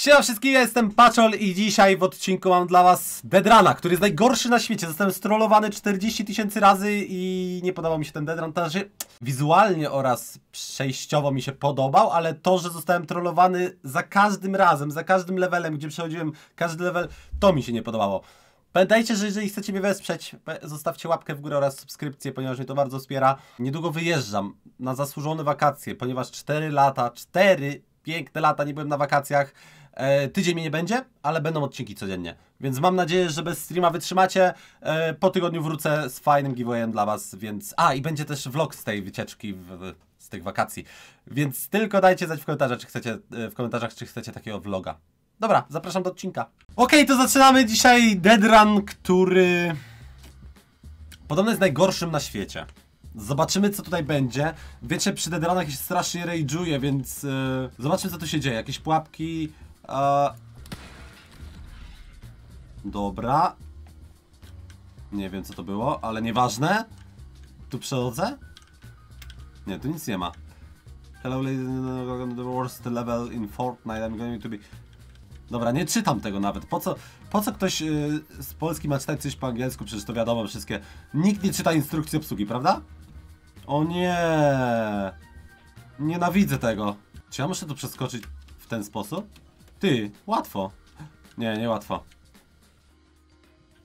Siema wszystkim, ja jestem Paczol i dzisiaj w odcinku mam dla was Dedrana, który jest najgorszy na świecie. Zostałem strollowany 40 tysięcy razy i nie podobał mi się ten Dedran. To znaczy, wizualnie oraz przejściowo mi się podobał, ale to, że zostałem trollowany za każdym razem, za każdym levelem, gdzie przechodziłem każdy level, to mi się nie podobało. Pamiętajcie, że jeżeli chcecie mnie wesprzeć, zostawcie łapkę w górę oraz subskrypcję, ponieważ mnie to bardzo wspiera. Niedługo wyjeżdżam na zasłużone wakacje, ponieważ 4 lata, 4 piękne lata, nie byłem na wakacjach. E, tydzień mnie nie będzie, ale będą odcinki codziennie. Więc mam nadzieję, że bez streama wytrzymacie. E, po tygodniu wrócę z fajnym giveawayem dla was, więc... A, i będzie też vlog z tej wycieczki, w, z tych wakacji. Więc tylko dajcie znać w komentarzach, czy chcecie, e, w komentarzach, czy chcecie takiego vloga. Dobra, zapraszam do odcinka. Okej, to zaczynamy dzisiaj Dead Run, który... Podobno jest najgorszym na świecie. Zobaczymy co tutaj będzie. Wiecie, przy Deadrunach się strasznie rage'uje, więc yy, zobaczmy co tu się dzieje. Jakieś pułapki. Yy... Dobra. Nie wiem co to było, ale nieważne. Tu przechodzę? Nie, tu nic nie ma. Hello ladies, the worst level in Fortnite, I'm going to be... Dobra, nie czytam tego nawet. Po co, po co ktoś yy, z Polski ma czytać coś po angielsku? Przecież to wiadomo wszystkie. Nikt nie czyta instrukcji obsługi, prawda? O nie! Nienawidzę tego. Czy ja muszę tu przeskoczyć w ten sposób? Ty, łatwo. Nie, nie łatwo.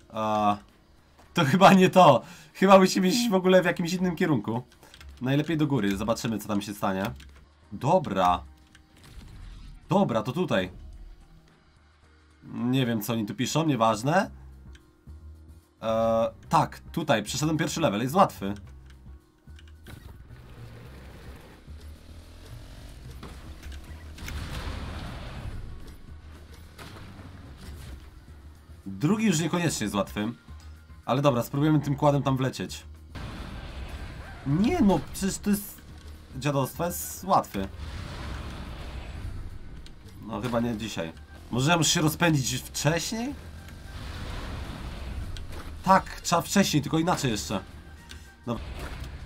A, to chyba nie to. Chyba musimy iść w ogóle w jakimś innym kierunku. Najlepiej do góry, zobaczymy co tam się stanie. Dobra. Dobra, to tutaj. Nie wiem co oni tu piszą, nieważne. Eee, tak, tutaj, przeszedłem pierwszy level, jest łatwy. Drugi już niekoniecznie jest łatwym. Ale dobra, spróbujemy tym kładem tam wlecieć. Nie no, przecież to jest... Dziadostwo jest łatwy. No chyba nie dzisiaj. Może ja muszę się rozpędzić wcześniej? Tak, trzeba wcześniej, tylko inaczej jeszcze. No,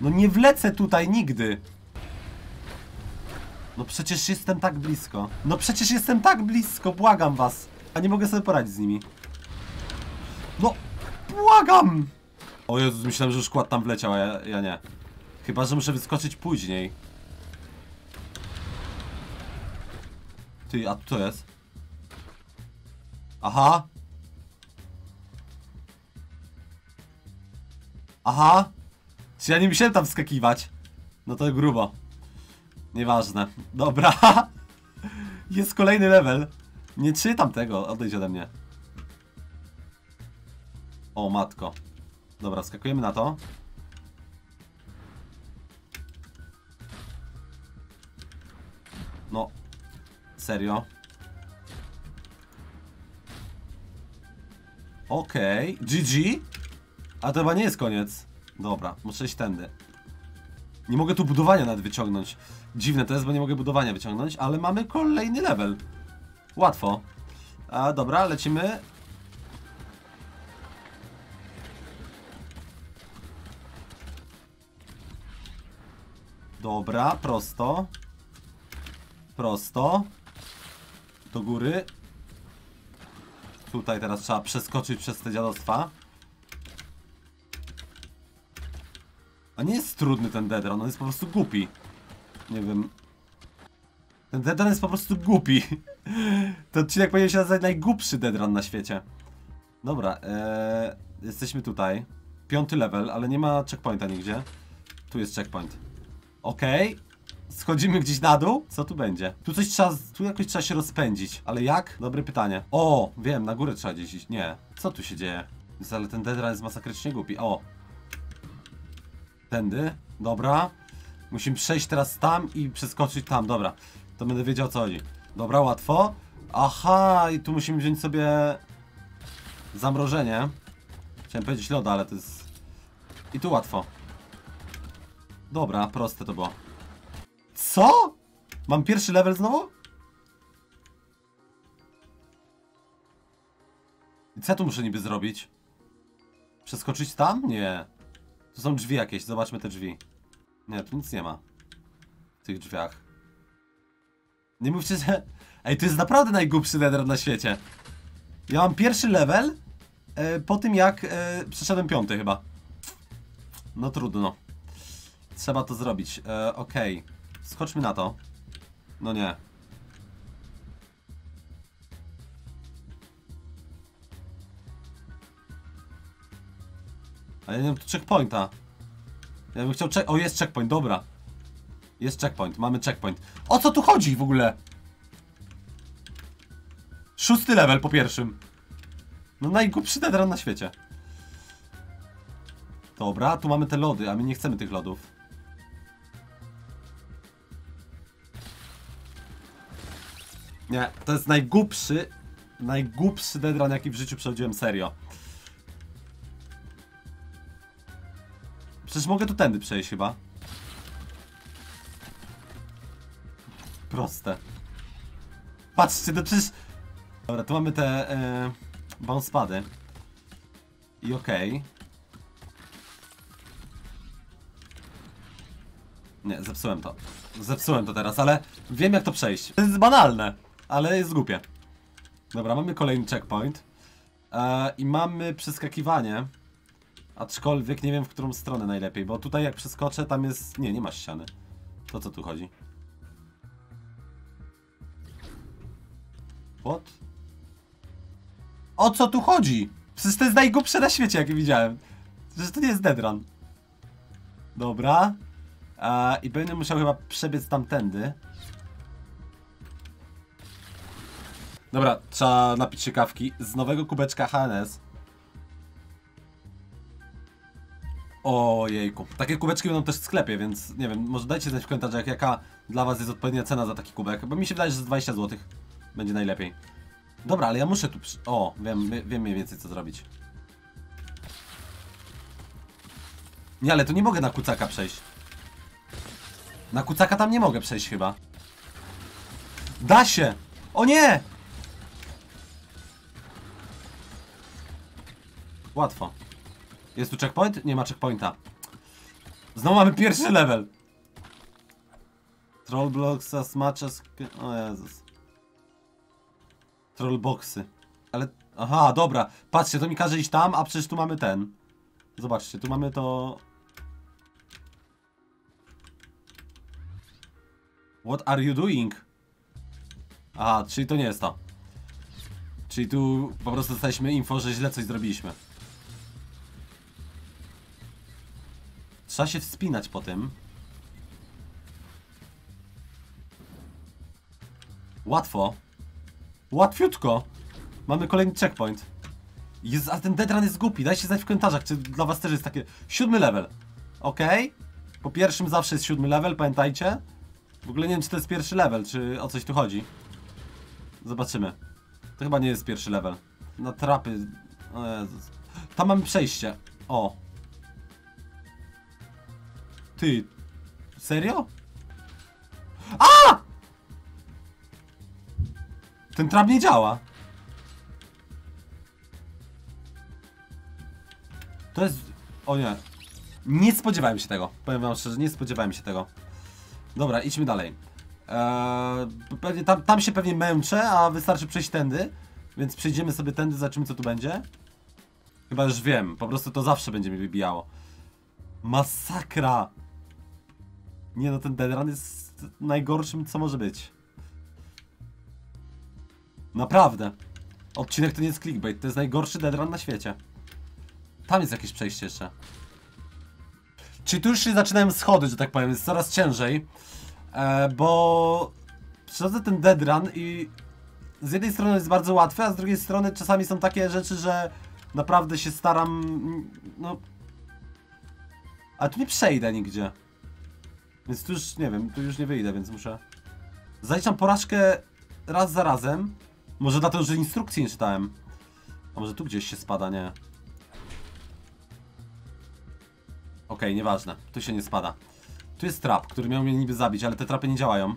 no nie wlecę tutaj nigdy. No przecież jestem tak blisko. No przecież jestem tak blisko, błagam was. A nie mogę sobie poradzić z nimi. Błagam! O Jezus, myślałem, że już kład tam wleciał, a ja, ja nie. Chyba, że muszę wyskoczyć później. Ty, a tu to jest? Aha. Aha. Czy ja nie musiałem tam wskakiwać? No to grubo. Nieważne. Dobra. Jest kolejny level. Nie czytam tego. Odejdź ode mnie. O, matko. Dobra, skakujemy na to. No. Serio? Okej. Okay. GG? A to chyba nie jest koniec. Dobra, muszę iść tędy. Nie mogę tu budowania nawet wyciągnąć. Dziwne to jest, bo nie mogę budowania wyciągnąć, ale mamy kolejny level. Łatwo. A dobra, lecimy Dobra, prosto. Prosto. Do góry. Tutaj teraz trzeba przeskoczyć przez te dziadostwa. A nie jest trudny ten Deadrun, on jest po prostu głupi. Nie wiem. Ten Deadrun jest po prostu głupi. To odcinek powinien się nazywać najgłupszy Deadrun na świecie. Dobra, ee, jesteśmy tutaj. Piąty level, ale nie ma checkpointa nigdzie. Tu jest checkpoint. Okej. Okay. Schodzimy gdzieś na dół? Co tu będzie? Tu coś trzeba, tu jakoś trzeba się rozpędzić. Ale jak? Dobre pytanie. O, wiem, na górę trzeba gdzieś iść. Nie. Co tu się dzieje? Jest, ale ten Deadrun jest masakrycznie głupi. O. Tędy. Dobra. Musimy przejść teraz tam i przeskoczyć tam. Dobra. To będę wiedział co chodzi. Dobra, łatwo. Aha, i tu musimy wziąć sobie zamrożenie. Chciałem powiedzieć loda, ale to jest... I tu łatwo. Dobra, proste to było. Co? Mam pierwszy level znowu? I co ja tu muszę niby zrobić? Przeskoczyć tam? Nie. Tu są drzwi jakieś, zobaczmy te drzwi. Nie, tu nic nie ma. W tych drzwiach. Nie mówcie, że... Ej, to jest naprawdę najgłupszy nether na świecie. Ja mam pierwszy level e, po tym jak e, przeszedłem piąty chyba. No trudno. Trzeba to zrobić. E, Okej. Skoczmy na to. No nie. Ale ja nie mam tu checkpointa. Ja bym chciał check... O, jest checkpoint, dobra. Jest checkpoint, mamy checkpoint. O co tu chodzi w ogóle? Szósty level po pierwszym. No najgłupszy deadrun na świecie. Dobra, tu mamy te lody, a my nie chcemy tych lodów. Nie, to jest najgłupszy, najgłupszy deadrun jaki w życiu przechodziłem serio. Przecież mogę tu tędy przejść chyba. Proste. Patrzcie, to przecież... Dobra, tu mamy te e, bounce pady. I okej. Okay. Nie, zepsułem to. Zepsułem to teraz, ale wiem jak to przejść. To jest banalne, ale jest głupie. Dobra, mamy kolejny checkpoint. E, I mamy przeskakiwanie. Aczkolwiek nie wiem w którą stronę najlepiej, bo tutaj jak przeskoczę, tam jest... Nie, nie ma ściany. To co tu chodzi? What? O co tu chodzi? Przecież to jest najgłupsze na świecie, jakie widziałem. Przecież to nie jest Deadrun. Dobra. E, I będę musiał chyba przebiec tamtędy. Dobra, trzeba napić się kawki z nowego kubeczka HNS. Ojejku. Takie kubeczki będą też w sklepie, więc nie wiem, może dajcie znać w komentarzach jaka dla was jest odpowiednia cena za taki kubek, bo mi się wydaje, że z 20 zł będzie najlepiej. Dobra, ale ja muszę tu przy... O, wiem, wiem mniej więcej co zrobić. Nie, ale tu nie mogę na kucaka przejść. Na kucaka tam nie mogę przejść chyba. Da się! O nie! Łatwo. Jest tu checkpoint? Nie ma checkpointa. Znowu mamy pierwszy level. Troll blocks as much as... O Jezus. Trollboxy. Ale... Aha, dobra. Patrzcie, to mi każe iść tam, a przecież tu mamy ten. Zobaczcie, tu mamy to... What are you doing? Aha, czyli to nie jest to. Czyli tu po prostu dostaliśmy info, że źle coś zrobiliśmy. Trzeba się wspinać po tym. Łatwo. Łatwiutko. Mamy kolejny checkpoint. Jest, a ten deadrun jest głupi. Dajcie znać w komentarzach, czy dla was też jest takie... Siódmy level. Ok. Po pierwszym zawsze jest siódmy level, pamiętajcie. W ogóle nie wiem, czy to jest pierwszy level, czy o coś tu chodzi. Zobaczymy. To chyba nie jest pierwszy level. Na trapy... O Jezus. Tam mamy przejście. O. Ty. Serio? A! Ten trap nie działa. To jest... O nie. Nie spodziewałem się tego. Powiem wam szczerze, nie spodziewałem się tego. Dobra, idźmy dalej. Eee, tam, tam się pewnie męczę, a wystarczy przejść tędy. Więc przejdziemy sobie tędy, zobaczymy co tu będzie. Chyba już wiem, po prostu to zawsze będzie mi wybijało. Masakra! Nie no, ten deadrun jest najgorszym co może być. Naprawdę. Odcinek to nie jest clickbait, to jest najgorszy deadrun na świecie. Tam jest jakieś przejście jeszcze. Czyli tu już się zaczynają schody, że tak powiem, jest coraz ciężej. E, bo przechodzę ten deadrun i z jednej strony jest bardzo łatwe, a z drugiej strony czasami są takie rzeczy, że naprawdę się staram, no... Ale tu nie przejdę nigdzie. Więc tu już, nie wiem, tu już nie wyjdę, więc muszę... Zaliczam porażkę raz za razem. Może dlatego, że instrukcji nie czytałem. A może tu gdzieś się spada, nie. Okej, okay, nieważne. Tu się nie spada. Tu jest trap, który miał mnie niby zabić, ale te trapy nie działają.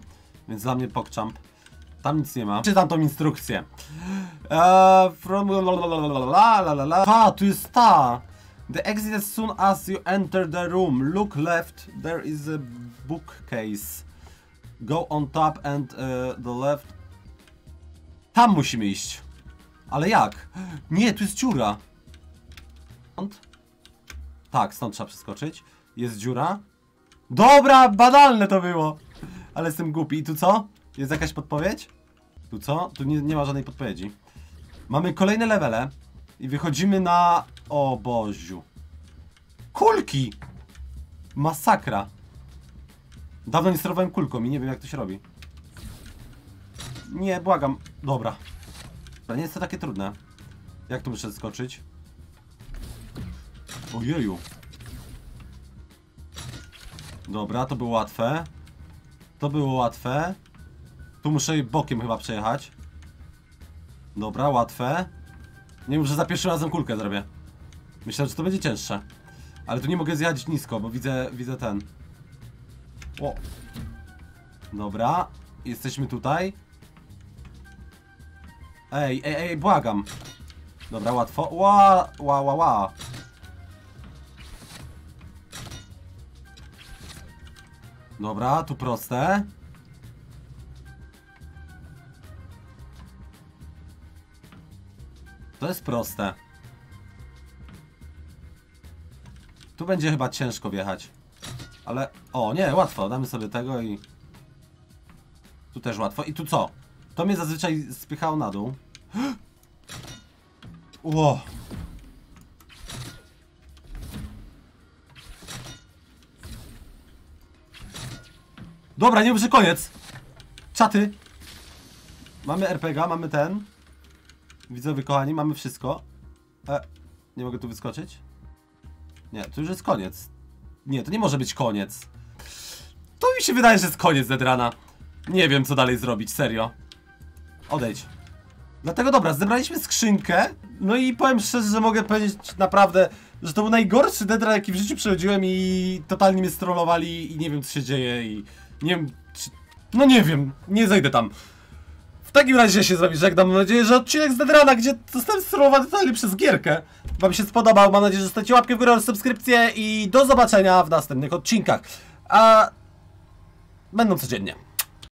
Więc dla mnie pokczamp. Tam nic nie ma. Czytam tą instrukcję. Eee, from... A, tu jest ta! The exit as soon as you enter the room. Look left, there is a bookcase. Go on top and uh, the left. Tam musimy iść. Ale jak? Nie, tu jest dziura. Stąd? Tak, stąd trzeba przeskoczyć. Jest dziura. Dobra, banalne to było. Ale jestem głupi. I tu co? Jest jakaś podpowiedź? Tu co? Tu nie, nie ma żadnej podpowiedzi. Mamy kolejne levele. I wychodzimy na... O Boziu. Kulki! Masakra. Dawno nie sterowałem kulką i nie wiem jak to się robi. Nie, błagam. Dobra. Ale nie jest to takie trudne. Jak tu muszę skoczyć? Ojeju. Dobra, to było łatwe. To było łatwe. Tu muszę bokiem chyba przejechać. Dobra, łatwe. Nie mów, że za pierwszym razem kulkę zrobię. Myślałem, że to będzie cięższe. Ale tu nie mogę zjechać nisko, bo widzę, widzę ten. O. Dobra. Jesteśmy tutaj. Ej, ej, ej, błagam. Dobra, łatwo. Ła, ła, ła, ła. Dobra, tu proste. To jest proste. Tu będzie chyba ciężko wjechać. Ale... O, nie, łatwo. Damy sobie tego i... Tu też łatwo. I tu co? To mnie zazwyczaj spychało na dół. Ło. Dobra, nie że koniec. Czaty. Mamy RPG, mamy ten. Widzowie kochani, mamy wszystko. E, nie mogę tu wyskoczyć? Nie, to już jest koniec. Nie, to nie może być koniec. To mi się wydaje, że jest koniec Dedrana. Nie wiem, co dalej zrobić, serio. Odejdź. Dlatego dobra, zebraliśmy skrzynkę. No i powiem szczerze, że mogę powiedzieć naprawdę, że to był najgorszy Dedra, jaki w życiu przechodziłem i totalnie mnie strollowali i nie wiem, co się dzieje i nie wiem, czy... No nie wiem, nie zejdę tam. Takim razie się z wami żegnam. Mam nadzieję, że odcinek z Dedrana, gdzie zostałem strollowany totalnie przez gierkę, wam się spodobał. Mam nadzieję, że zostawicie łapkę w górę, subskrypcję i do zobaczenia w następnych odcinkach. A będą codziennie.